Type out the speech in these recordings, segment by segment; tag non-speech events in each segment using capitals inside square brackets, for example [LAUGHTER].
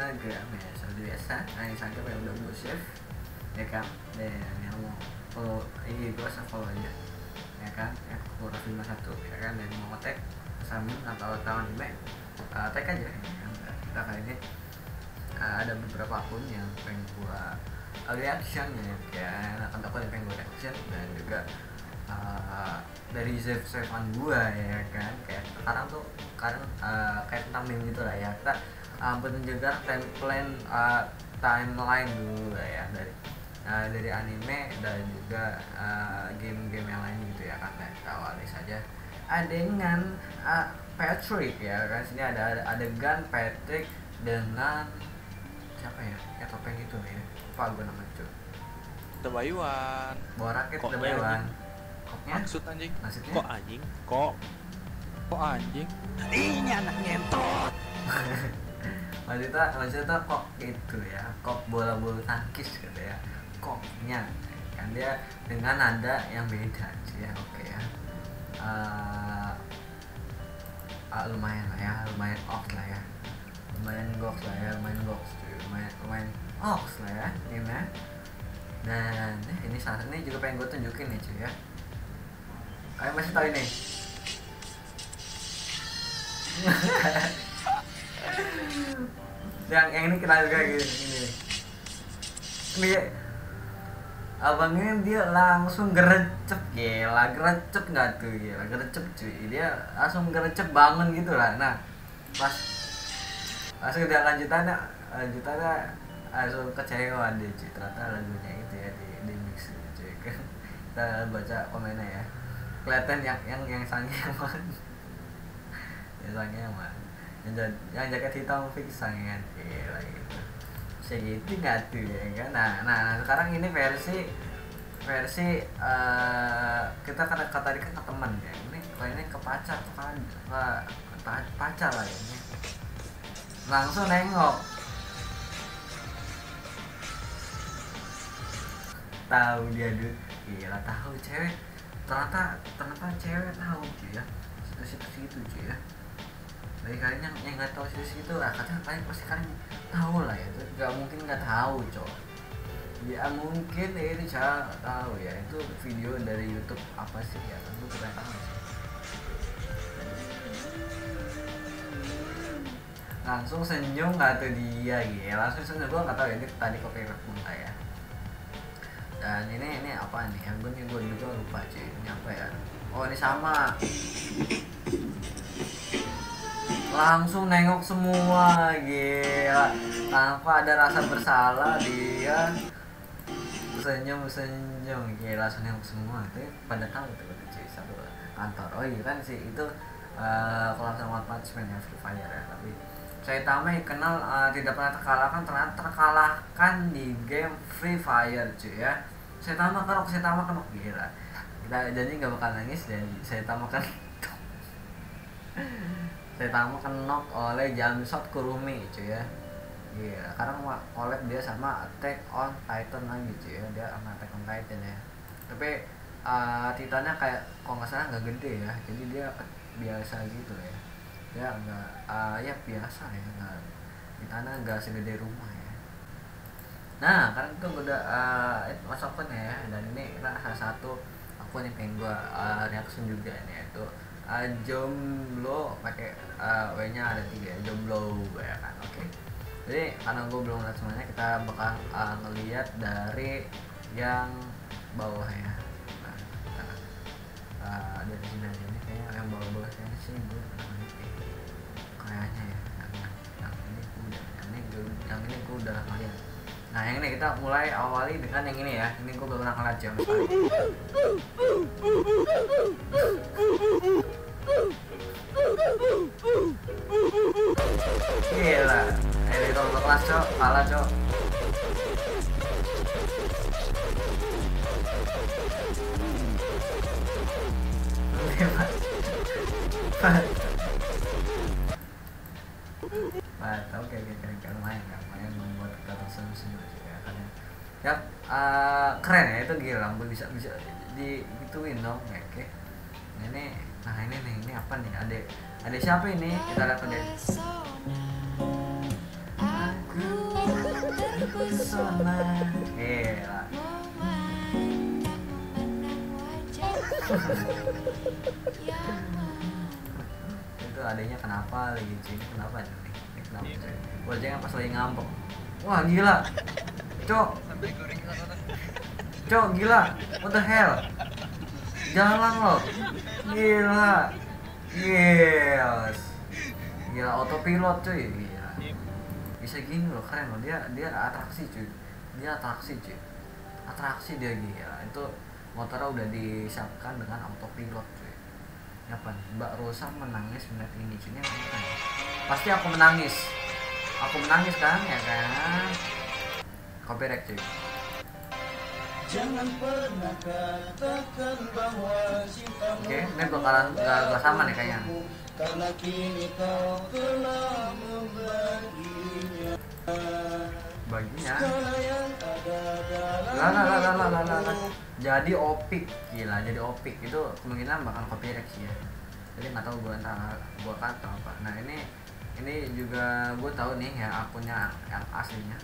Instagram ya seperti biasa. Nah Instagram yang udah gue save ya kan? Dan yang mau follow IG gue follow aja ya kan? Ya kurang lima satu ya kan? Dan mau tag samin atau tahun ini uh, tag aja ya kan? Kita kali ini uh, ada beberapa akun yang pengen gua reaction ya kan? Akan aku yang pengen gua reaction dan juga uh, dari save savean gua ya kan? Kayak sekarang tuh sekarang kayak tentang meme gitu lah ya. Kita uh, menjaga timeline uh, timeline dulu lah ya dari uh, dari anime dan juga uh, game-game yang lain gitu ya kan nah, kita awali saja uh, dengan uh, Patrick ya kan sini ada ada adegan Patrick dengan siapa ya ya topeng itu ya lupa gue namanya cuy Tebayuan. bawa raket Koknya ada bayawan koknya Maksud anjing. maksudnya Kok anjing? Kok? Kok anjing? Ini anak ngentot. [LAUGHS] maksudnya maksudnya kok itu ya kok bola bola tangkis gitu ya koknya. Kan dia dengan nada yang beda sih ya oke ya. Eh, ah, lumayan lah ya lumayan off lah ya. Lumayan goks lah ya lumayan goks cuy lumayan lumayan ox lah ya ini ya dan eh, ini salah ini juga pengen gue tunjukin nih cuy ya. Kalian masih tahu ini [LAUGHS] yang yang ini kita juga gini ini. Ini abangnya dia langsung gerecep gila gerecep nggak tuh gila gerecep cuy. Dia langsung gerecep bangun gitu lah. Nah pas langsung dia lanjutannya lanjutannya langsung kecewa deh cuy. Ternyata lagunya itu ya di, di mix gitu, cuy. [LAUGHS] Kita baca komennya ya. Kelihatan yang yang yang sange aman [LAUGHS] yang sange aman yang, ja- yang jaket hitam fix sangean gila gitu. Segitu nggak tuh ya kan? Nah, nah nah, sekarang ini versi versi eh kita kan kata kan ke teman ya. Ini ini ke pacar ke, pa- ke, ke pa- pacar lah ya ini. Langsung nengok. Tahu dia dude gila tahu cewek. Ternyata ternyata cewek tahu cuy ya. Situ situ situ cuy ya bagi kalian yang yang nggak tahu situ situ lah. Katanya kalian pasti kalian tahu lah ya. Itu nggak mungkin nggak tahu cowok. Ya mungkin ya itu cara tahu ya. Itu video dari YouTube apa sih ya? Tentu kita tahu sih. Langsung senyum nggak tuh dia ya langsung senyum gue nggak tahu ya. Ini tadi kopi bunga ya. Dan ini ini apa nih? Yang gue nih gue juga lupa cuy ini apa ya? Oh ini sama langsung nengok semua gila. Tanpa ada rasa bersalah dia senyum senyum. Gila langsung nengok semua. Itu pada tahu pada cuy satu kantor. Oh iya kan sih itu uh, kalau sama Watchman ya Free Fire ya. Tapi saya tamai kenal uh, tidak pernah terkalahkan ternyata terkalahkan di game Free Fire cuy ya. Saya tambah kalau saya tambah kan gila. Kita janji nggak bakal nangis dan saya tambahkan [LAUGHS] saya tambahkan knock oleh Jamshot Kurumi cuy ya. Iya sekarang collab dia sama Attack on Titan lagi cuy ya. Dia sama Attack on Titan ya. Tapi uh, Titannya kayak kalau nggak salah nggak gede ya. Jadi dia biasa gitu ya. Dia nggak uh, ya biasa ya. Nggak Titannya nggak segede rumah ya. Nah karena itu udah uh, masuk akun ya. Dan ini nah, salah satu akun yang pengen gua uh, reaction juga nih yaitu uh, jomblo pakai uh, w nya ada tiga jomblo ya kan? Oke. Jadi karena gue belum lihat semuanya kita bakal uh, ngelihat dari yang bawah ya. Nah, uh, dari sini aja nih kayaknya yang bawah-bawah sini sih gue kayaknya ya yang, ini gue udah yang ini gue yang ini gue udah ngeliat. Nah yang ini kita mulai awali dengan yang ini ya. Ini gue belum pernah ngeliat jam Gila, ini kalau kelas cok, kalah cok. Mantap, oke oke oke lumayan ya, lumayan membuat kita tersenyum-senyum sih ya kan ya. Eh, keren ya. Itu gila, bisa bisa di gituin dong ya, oke. ini nah ini nih ini apa nih ada ada siapa ini? Kita lihat deh. Aku terpesona Gila. itu adanya kenapa lagi cuy kenapa nih kenapa? Gua jangan pas lagi ngambek. Wah gila. Cok. Cok gila. What the hell? Jalan lo. Gila yes. Gila autopilot cuy. Gila bisa gini loh keren loh. Dia dia atraksi cuy. Dia atraksi cuy. Atraksi dia gila itu motornya udah disiapkan dengan autopilot cuy. Apa nih? Mbak Rosa menangis melihat ini. Cuy ini pasti aku menangis. Aku menangis kan ya kan? Copyright cuy Jangan pernah katakan bahwa cinta Oke, ini bakalan gak, gak sama nih kayaknya. Karena kini kau telah membaginya Baginya. Lah lah lah lah lah lah, lah, lah. Jadi opik, gila. Jadi opik itu kemungkinan bakal copyright sih ya. Jadi nggak tahu gue antara gue kata apa. Nah ini ini juga gue tahu nih ya akunnya yang aslinya.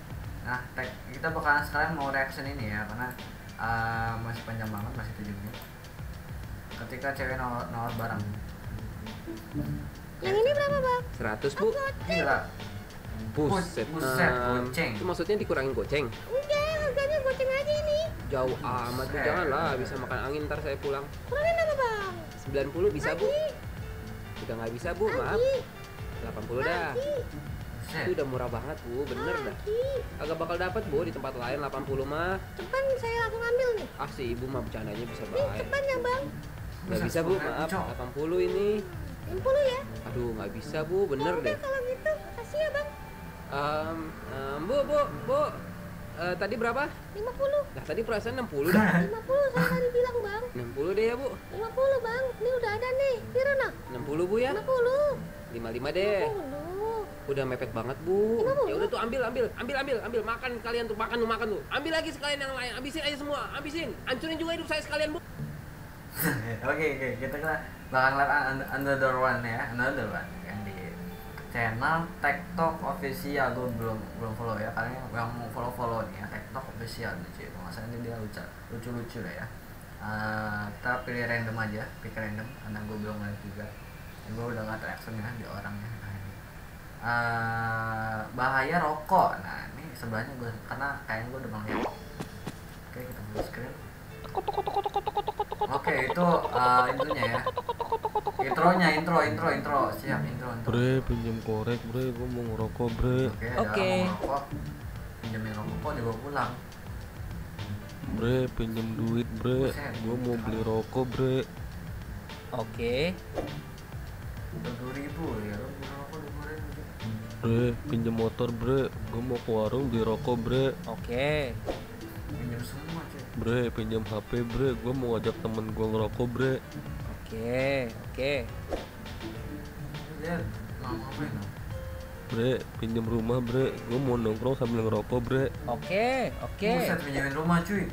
Nah kita bakalan sekarang mau reaction ini ya karena uh, masih panjang banget masih 7 menit. Ketika cewek nawar, nawar barang. Yang ini berapa bang? 100 bu Gila. Buset Buset, goceng. Itu maksudnya dikurangin goceng Enggak, harganya goceng aja ini Jauh amat bu Buset. Jangan lah bisa makan angin ntar saya pulang Kurangin apa bang? 90 bisa bu Udah nggak bisa bu maaf 80 dah Buset. Itu udah murah banget bu. Bener dah. Ki, Agak bakal dapat bu di tempat lain. 80 mah. Cepat saya langsung ambil nih. Ah si ibu mah bercandanya bisa Nih baik cepat ya bang. Nggak bisa bu maaf. Cok. 80 ini. 60 ya? Aduh nggak bisa bu. Bener Ya deh. kalau gitu. Kasih ya bang. Em, em, Bu bu bu. Eh, Tadi berapa? 50 Nah tadi perasaan 60 [LAUGHS] dah. 50 saya tadi bilang bang. 60 deh ya bu. 50 bang. Ini udah ada nih Piro nah 60 bu ya? 50 55 deh. 50 Udah mepet banget bu. Ya udah tuh ambil ambil ambil ambil ambil makan kalian tuh makan tuh makan tuh. Ambil lagi sekalian yang lain. Habisin aja semua. Habisin. Hancurin juga hidup saya sekalian bu. [LAUGHS] Oke oke kita kena bakal lihat an- another one ya another one kan di channel TikTok official gue belum belum follow ya kalian yang mau follow follow nih ya TikTok official nih cuy kalau nggak salah ini dia lucu lucu lucu lah ya Eh, kita pilih random aja pick random karena gue belum lihat juga gue udah nggak reactionnya di orangnya Eh, bahaya rokok nah ini sebelahnya gue karena kayaknya gue udah pernah lihat oke kita buka screen Oke itu uh, intronya ya. Intronya intro intro intro siap intro intro. Bre, pinjam korek bre, gue mau ngerokok bre Oke. ada Oke. orang mau rokok. Kok dibawa pulang. Bre, pinjam duit bre, gue mau beli rokok bre Oke. Dua ribu ya lu Bre, pinjam motor bre, gue mau ke warung beli rokok bre Oke. Pinjam semua cuy. Bre, pinjam HP bre, gue mau ngajak temen gue ngerokok bre Oke. Oke. Dia mau ngapain lo? Bre, pinjam rumah bre, gue mau nongkrong sambil ngerokok bre Oke. Oke. Buset pinjemin rumah cuy.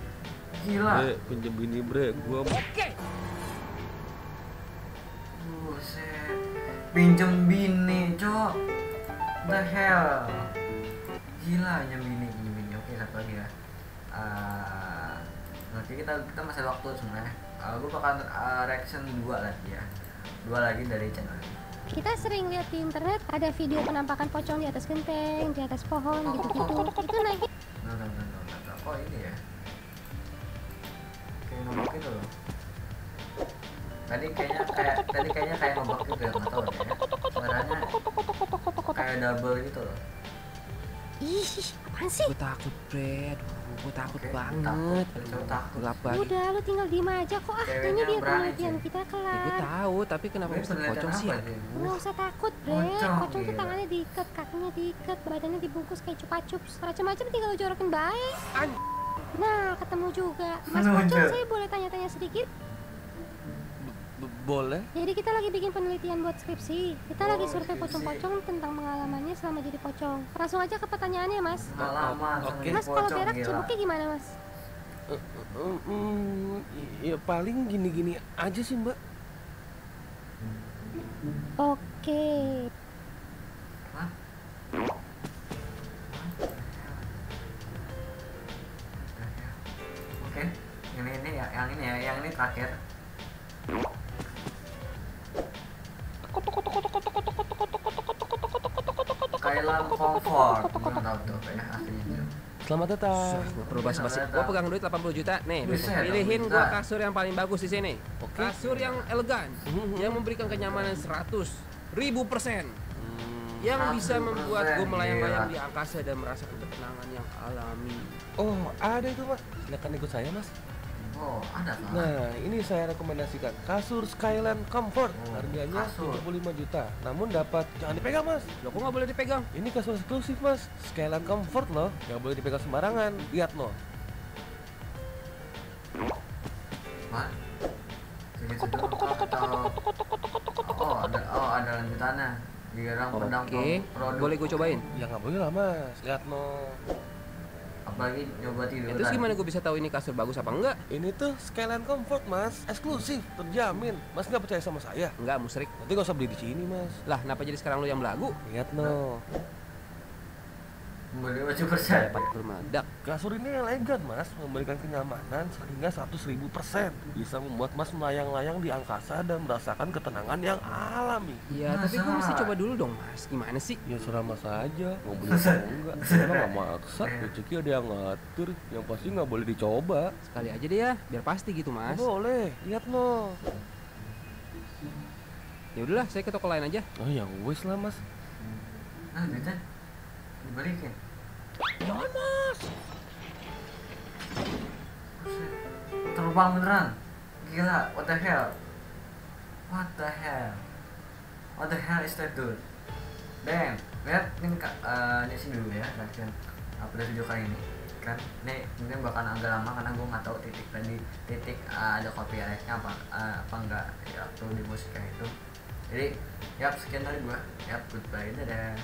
Gila. Bre, pinjam bini bre, gue Oke. Buset. Pinjem bini, cok. The hell. Gila bini, pinjem bini. Oke, satu lagi ya. Uh, nanti kita kita masih ada waktu sebenarnya. Uh, gue bakal uh, reaction dua lagi ya. Dua lagi dari channel ini. Kita sering lihat di internet ada video penampakan pocong di atas genteng, di atas pohon gitu-gitu. Itu naiknya Nah, nah, nah, nah, nah. Oh ini ya. Kayak nombok itu loh. Tadi kayaknya kayak tadi kayaknya kayak nombok gitu ya nggak tahu deh ya. Suaranya kayak double gitu loh. Ih, apaan sih? Gue takut bre. Aduh, gue takut Oke, banget. takut. Takut. Gelap banget. Udah, lu tinggal diem aja kok. Ah, Ceweknya ini biar berani, penelitian cuy. kita Ya, gue kelar. tahu, tapi kenapa mesti pocong sih? apa ya? Nggak usah takut, Bre. Pocong, Pocong tuh tangannya diikat, kakinya diikat, badannya dibungkus kayak cupa-cup. Macam-macam tinggal lu jorokin baik. Nah, ketemu juga. Mas. Pocong, saya boleh tanya-tanya sedikit? Boleh? Jadi kita lagi bikin penelitian buat skripsi. Kita lagi Oh, survei skripsi. pocong-pocong tentang pengalamannya selama jadi pocong. Langsung aja ke pertanyaannya, Mas. Pengalaman sama Oke. jadi Mas kalau berak gila. ceboknya gimana, Mas? Hmm, ya paling gini-gini aja sih mbak Oke. Hah? Oke, ini ini ya, yang ini ya, yang ini terakhir. Comfort, tuh ya aslinya tuh. Selamat datang. Gua perlu basi-basi. Bisa, Gua pegang duit 80 juta. Nih, Bisa, pilihin gua kasur yang paling bagus di sini. Kasur yang elegan, yang memberikan kenyamanan 100 ribu persen. Yang bisa 100%, membuat gua melayang-layang di angkasa dan merasakan ketenangan yang alami. Oh, ada itu mas. Silakan ikut saya mas. Oh, ada kan? Nah, ini saya rekomendasikan kasur Skyland Comfort. Oh, Harganya kasur. 75 juta. Namun dapat jangan dipegang mas. Loh, kok nggak boleh dipegang? Ini kasur eksklusif mas. Skyland Comfort loh. Gak boleh dipegang sembarangan. Lihat loh. Oh, ada oh ada lanjutannya. Diorang pedang Oke, produk. boleh gua cobain. Ya nggak boleh lah mas. Lihat loh. Apalagi nyoba tidur. Ya, terus gimana gue bisa tahu ini kasur bagus apa enggak? Ini tuh Skyland Comfort mas. Eksklusif. Terjamin. Mas nggak percaya sama saya? Enggak, musrik. Nanti gak usah beli di sini mas. Lah, kenapa jadi sekarang lu yang belagu? Lihat no. Boleh baju persen. Dapat bermadak. Kasur ini elegan mas, memberikan kenyamanan hingga 100 ribu persen. Bisa membuat mas melayang-layang di angkasa dan merasakan ketenangan yang alami. Ya, tapi gue mesti coba dulu dong, Mas. Gimana sih? Ya serah mas aja, mau beli atau enggak. Karena nggak maksa, rezeki ada yang ngatur. Yang pasti nggak boleh dicoba. Sekali aja deh ya, biar pasti gitu, Mas. Boleh, lihat no. Ya udahlah, saya ke toko lain aja. Oh ya wes lah mas. Nah, duitnya dibalikin. Jangan mas. Terbang beneran. Gila, what the hell? What the hell? What the hell is that dude? Damn, lihat ini kak, eh, ini sini dulu ya, reaction upload video kali ini kan ini mungkin bakal agak lama karena gue nggak tahu titik tadi titik eh, ada copyrightnya apa eh, apa enggak ya perlu di musiknya itu jadi ya sekian dari gue ya goodbye dadah